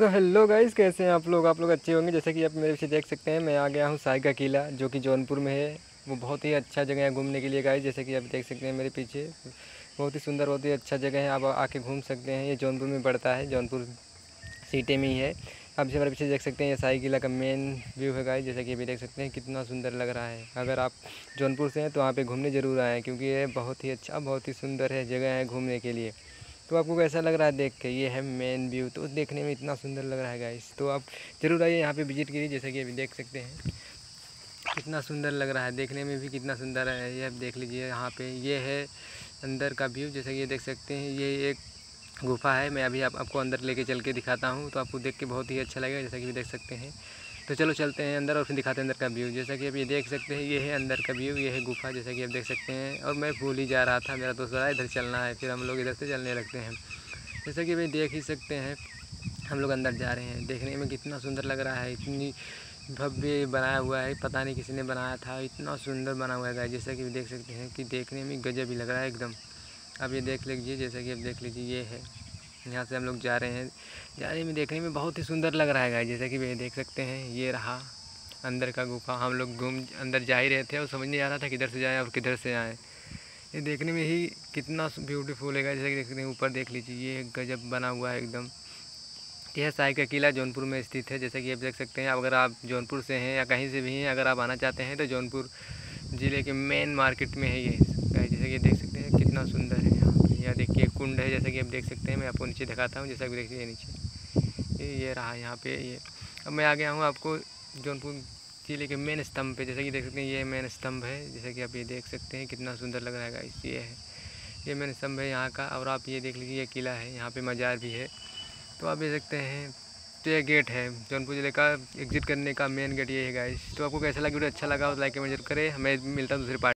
तो hello guys कैसे हैं आप लोग? आप लोग अच्छे होंगे? जैसे कि आप मेरे पीछे देख सकते हैं, मैं आ गया हूँ साई का किला, जो कि जौनपुर में है। वो बहुत ही अच्छा जगह है घूमने के लिए गाइस जैसे कि आप देख सकते हैं मेरे पीछे। बहुत ही सुंदर, बहुत ही अच्छा जगह है। आप आके घूम सकते हैं। ये जौनपुर में पड़ता है, जौनपुर सिटी में ही है। आप जैसे मेरे पीछे देख सकते हैं, ये साई किला का मेन व्यू है गाइस जैसे कि अभी देख सकते हैं, कितना सुंदर लग रहा है। अगर आप जौनपुर से हैं तो वहाँ पर घूमने ज़रूर आएँ क्योंकि ये बहुत ही अच्छा बहुत ही सुंदर है, जगह है घूमने के लिए। तो आपको कैसा लग रहा है देख के? ये है मेन व्यू तो देखने में इतना सुंदर लग रहा है गाइस तो आप ज़रूर आइए यहाँ पे विज़िट कीजिए जैसा कि अभी देख सकते हैं। कितना सुंदर लग रहा है देखने में भी कितना सुंदर है। ये आप देख लीजिए यहाँ पे ये है अंदर का व्यू जैसा कि ये देख सकते हैं। ये एक गुफा है मैं अभी आप, आपको अंदर लेके चल के दिखाता हूँ तो आपको देख के बहुत ही अच्छा लगेगा जैसा कि देख सकते हैं। तो चलो चलते हैं अंदर और फिर दिखाते हैं अंदर का व्यू जैसा कि आप ये देख सकते हैं ये है अंदर का व्यू ये है गुफा, जैसा कि आप देख सकते हैं। और मैं भूल ही जा रहा था, मेरा दोस्त रहा इधर चलना है। फिर हम लोग इधर से चलने लगते हैं। जैसा कि भाई देख ही सकते हैं, हम लोग अंदर जा रहे हैं। देखने में कितना सुंदर लग रहा है, इतनी भव्य बनाया हुआ है। पता नहीं किसी ने बनाया था, इतना सुंदर बना हुआ है जैसा कि देख सकते हैं कि देखने में गजब ही लग रहा है एकदम। अब ये देख लीजिए, जैसा कि आप देख लीजिए, ये है। यहाँ से हम लोग जा रहे हैं। जाने में देखने में बहुत ही सुंदर लग रहा है जैसे कि वे देख सकते हैं, ये रहा अंदर का गुफा। हम लोग घूम, अंदर जा ही रहे थे और समझ नहीं आ रहा था किधर से जाएँ और किधर से आएँ। ये देखने में ही कितना ब्यूटीफुल है जैसे कि देख सकते हैं, ऊपर देख लीजिए, ये गजब बना हुआ है एकदम। यह साई का किला जौनपुर में स्थित है, जैसे कि आप देख सकते हैं, अगर आप जौनपुर से हैं या कहीं से भी हैं, अगर आप आना चाहते हैं तो जौनपुर ज़िले के मेन मार्केट में है ये। जैसे कि देख सकते हैं कितना सुंदर है यहाँ पर यहाँ देखिए, कुंड है, जैसे कि आप देख सकते हैं, मैं आपको नीचे दिखाता हूँ, जैसा कि देखिए नीचे। ये रहा यहाँ पे, ये। अब मैं आ गया हूँ आपको जौनपुर ज़िले के मेन स्तंभ पे। जैसे कि देख सकते हैं, ये मेन स्तंभ है। जैसे कि आप ये देख सकते हैं, कितना सुंदर लग रहा है गाइस ये है। ये मेन स्तंभ है यहाँ का, और आप ये देख लीजिए, ये किला है। यहाँ पे मज़ार भी है। तो आप देख सकते हैं तो ये गेट है। जौनपुर ज़िले का एग्जिट करने का मेन गेट ये है गाइस तो आपको कैसा लगा वीडियो? अच्छा लगा तो लाइक कमेंट ज़रूर करें। हमें मिलता है दूसरी पार्ट